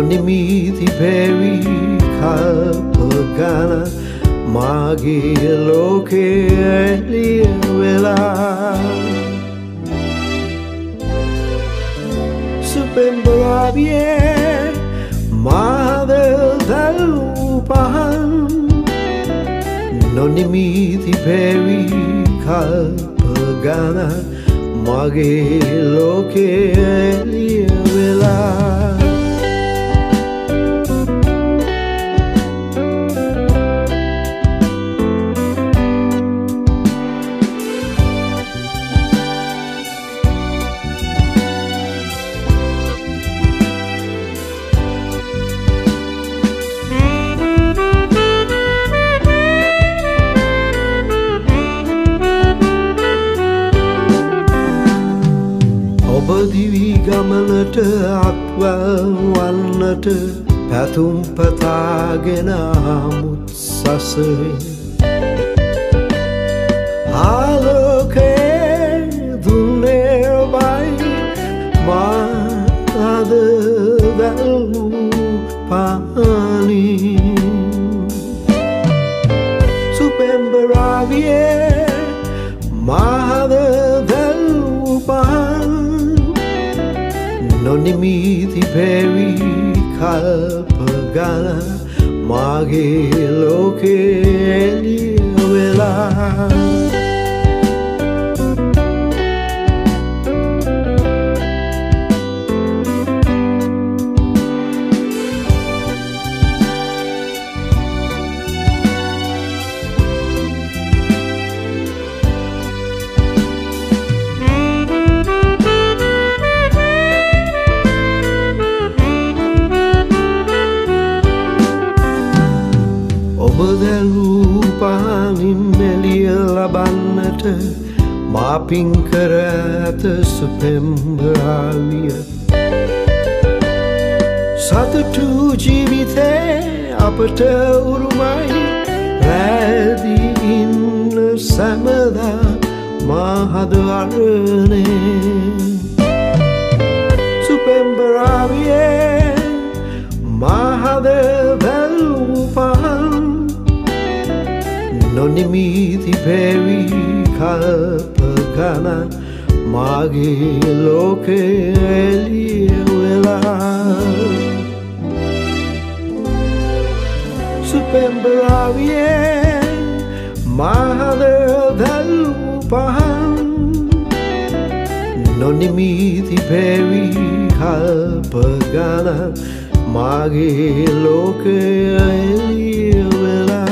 නොනිමීති පෙවි කල්පගන මාගේ ලෝකේ ඇලිය වෙලා. සුපෙම්බරාවියේ මාද තැල්ූ පහන් නොනිමීති පෙවි කල්පගන මගේ ලෝකේ ඔබදිවී ගමනට අත්වල් වන්නට පැතුම් පතාගෙන මුත් සසරේ ආලෝකේ දුන්නේ ඔබයි මාද දැල්වූ පානී සුපෙම්බරාවියේ මාද නොනිමීති පෙවි කල්පගන මාගේ ලෝකේ එලිය වෙලා දැල්වූ පහනින් එලිය ලබන්නට මාපින් කර ඇත සුපෙම්බරාවිය සතුටු ජීවිතේ අපට උරුමයි රෑදී ඉන්න සැමදා මාහද අරනේ සුපෙම්බරාවියේ මාහද නොනිමීති පෙවි කල්පගන මාගේ ලෝකේ එලිය වෙලා සුපෙම්බරාවියේ මාහද දැල්වූ පහන් නොනිමීති පෙවි කල්පගන මාගේ ලෝකය එලිය වෙලා